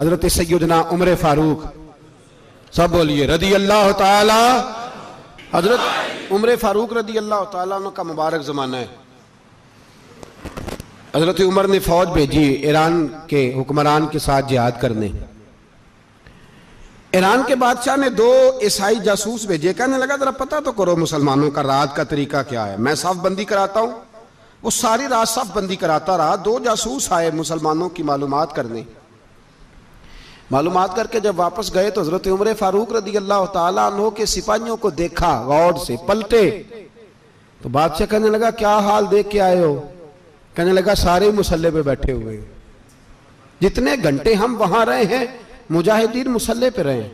हज़रत सैदना उमर फारूक। सब बोलिए रदी अल्लाह ताला। हज़रत उमर फारूक रदी अल्लाह ताला का मुबारक ज़माना है। हज़रत उमर ने फौज भेजी ईरान के हुक्मरान के साथ जिहाद करने। ईरान के बादशाह ने दो ईसाई जासूस भेजे। कहने लगा, जरा पता तो करो मुसलमानों का रात का तरीका क्या है। मैं साफ़ बंदी कराता हूँ। वो सारी रात साफ़ बंदी कराता रहा। दो जासूस आए मुसलमानों की मालूम करने। मालूम करके जब वापस गए तो हज़रत उम्र फारूक रदी अल्लाह तहो के सिपाहियों को देखा, गौर से पलटे। तो बादशाह कहने लगा, क्या हाल देख के आए हो? कहने लगा, सारे मुसल्ले पे बैठे हुए जितने घंटे हम वहाँ रहे हैं, मुजाहिदीन मुसल्ले पे रहे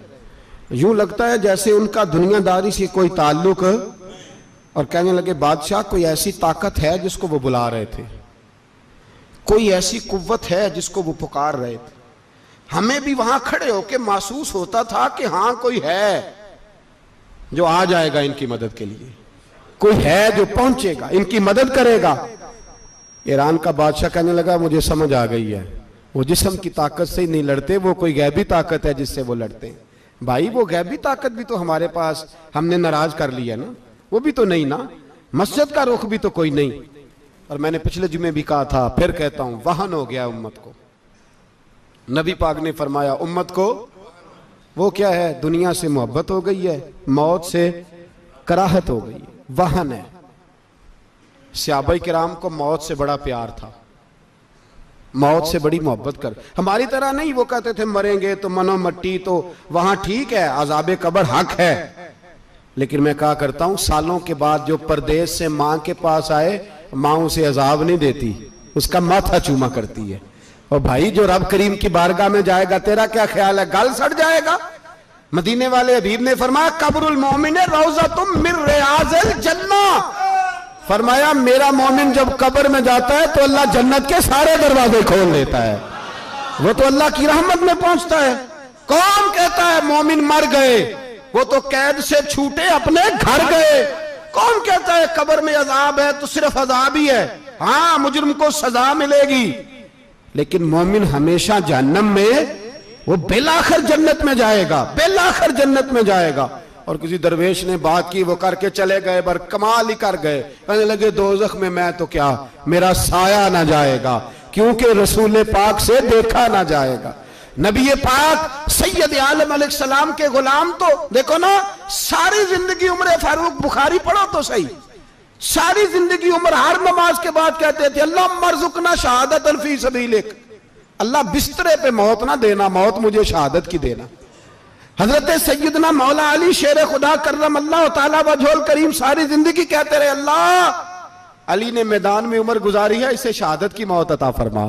यूँ लगता है जैसे उनका दुनियादारी से कोई ताल्लुक और कहने लगे, बादशाह, कोई ऐसी ताकत है जिसको वो बुला रहे थे? कोई ऐसी कुव्वत है जिसको वो पुकार रहे थे? हमें भी वहाँ खड़े होके महसूस होता था कि हाँ, कोई है जो आ जाएगा इनकी मदद के लिए। कोई है जो पहुंचेगा, इनकी मदद करेगा। ईरान का बादशाह कहने लगा, मुझे समझ आ गई है। वो जिसम की ताकत से ही नहीं लड़ते, वो कोई गैबी ताकत है जिससे वो लड़ते हैं। भाई, वो गैबी ताकत भी तो हमारे पास, हमने नाराज़ कर लिया ना। वो भी तो नहीं ना। मस्जिद का रुख भी तो कोई नहीं। और मैंने पिछले जुमे भी कहा था, फिर कहता हूँ, वाहन हो गया उम्मत को। नबी पाक ने फरमाया, उम्मत को, वो क्या है? दुनिया से मोहब्बत हो गई है, मौत से कराहत हो गई वाहन है। सियाबई कराम को मौत से बड़ा प्यार था। मौत से बड़ी मोहब्बत कर। हमारी तरह नहीं, वो कहते थे, मरेंगे तो मनो मट्टी तो वहाँ ठीक है आजाब कबर हक है। लेकिन मैं कहा करता हूँ, सालों के बाद जो परदेश से माँ के पास आए, माँ उसे अजाब नहीं देती, उसका माथा चूमा करती है। और भाई जो रब करीम की बारगाह में जाएगा, तेरा क्या ख्याल है? गल सड़ जाएगा। मदीने वाले हबीब ने फरमाया, कबरुल मोमिन रोजा तुम मिर रियाजल जन्ना। फरमाया, मेरा मोमिन जब कब्र में जाता है तो अल्लाह जन्नत के सारे दरवाजे खोल देता है। वो तो अल्लाह की रहमत में पहुँचता है। कौन कहता है, मोमिन मर गए? वो तो कैद से छूटे अपने घर गए। कौन कहता है, कब्र में अजाब है तो सिर्फ़ अजाब ही है। हाँ मुजरम को सजा मिलेगी। लेकिन मोमिन हमेशा जहन्नम में, वो बेलाखर जन्नत में जाएगा, बेलाखर जन्नत में जाएगा। और किसी दरवेश ने बात की, वो करके चले गए पर कमाल ही कर गए। कहने लगे, दोजख में मैं तो क्या, मेरा साया ना जाएगा, क्योंकि रसूल पाक से देखा ना जाएगा। नबी पाक, सैयद आलम सलाम के गुलाम तो देखो ना, सारी ज़िंदगी उम्र फारूक बुखारी पढ़ो तो सही। सारी ज़िंदगी उम्र हर नमाज़ के बाद कहते थे, अल्लाह मरजुकना शहादत अल्फी सभी लेख अल्लाह बिस्तरे पे मौत ना देना, मौत मुझे शहादत की देना। हज़रत सैदना मौला अली शेर खुदा करम, अल्लाह तजोल करीम सारी ज़िंदगी कहते रहे, अल्लाह, अली ने मैदान में उम्र गुजारी है, इसे शहादत की मौत अता फरमा।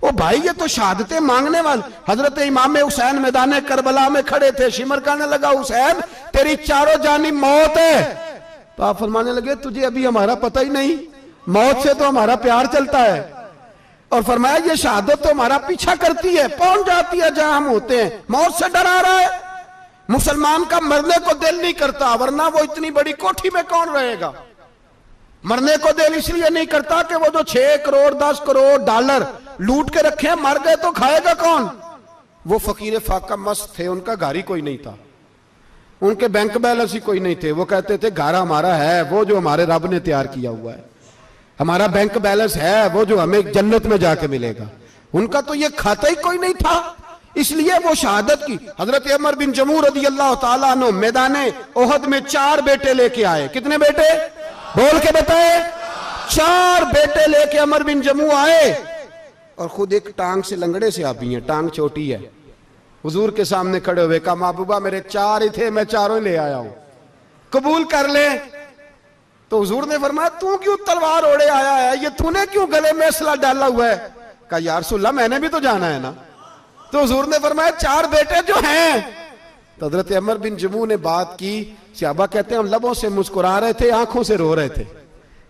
ओ भाई, ये तो शहादतें मांगने वाले हज़रत इमाम हुसैन मैदान करबला में खड़े थे, शिमर कहने लगा, हुसैन, तेरी चारों जानी मौत है। तो आप फरमाने लगे, तुझे अभी हमारा पता ही नहीं। मौत से तो हमारा प्यार चलता है। और फरमाया, ये शहादत तो हमारा पीछा करती है। पहुँच जाती है जहाँ हम होते हैं? मौत से डरा रहा है। मुसलमान का मरने को दिल नहीं करता, वरना वो इतनी बड़ी कोठी में कौन रहेगा? मरने को दिल इसलिए नहीं करता कि वो जो छह करोड़, दस करोड़ डॉलर लूट के रखे मर गए तो खाएगा कौन? वो फकीर फाका मस्त थे, उनका ही कोई नहीं था। उनके बैंक बैलेंस ही कोई नहीं थे। वो कहते थे, घर हमारा है, वो जो हमारे रब ने तैयार किया हुआ है। हमारा बैंक बैलेंस है, वो जो हमें जन्नत में जाके मिलेगा। उनका तो ये खाता ही कोई नहीं था। इसलिए वो शहादत की। हज़रत अमर बिन जमूर रदी अल्लाह तनो मैदान ओहद में चार बेटे लेके आए। कितने बेटे? बोल के बताए। चार बेटे लेके अमर बिन जमू आए। और खुद एक टांग से लंगड़े से आप टांग छोटी है। हुजूर के सामने खड़े हुए, कहा, महबूबा, मेरे चार ही थे, मैं चारों ले आया हूँ। कबूल कर ले। तो हुजूर ने फरमाया, तू क्यों तलवार ओढ़े आया है? ये तूने क्यों गले में असला डाला हुआ है? कहा, यार, सुल्ला, मैंने भी तो जाना है ना? तो हुजूर ने फरमाया, चार बेटे जो हैं। तो हज़रत अमर बिन जमू ने बात की, सियाबा कहते हैं, हम लबों से मुस्कुरा रहे थे, आँखों से रो रहे थे।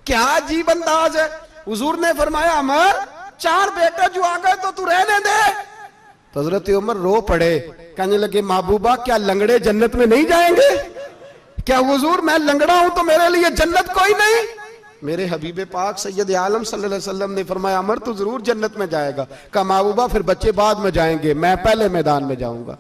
क्या अजीब अंदाज है? हुजूर ने फरमाया, अमर, चार बेटे जो आ गए तो तू रहने दे तो हज़रत उमर रो पड़े, कहने लगे, महबूबा, क्या लंगड़े जन्नत में नहीं जाएँगे? क्या हुजूर, मैं लंगड़ा हूँ तो मेरे लिए जन्नत कोई नहीं? मेरे हबीब पाक सैयद आलम वसल्लम ने फरमाया, अमर तो ज़रूर जन्नत में जाएगा। कहा, महबूबा, फिर बच्चे बाद में जाएँगे, मैं पहले मैदान में जाऊँगा।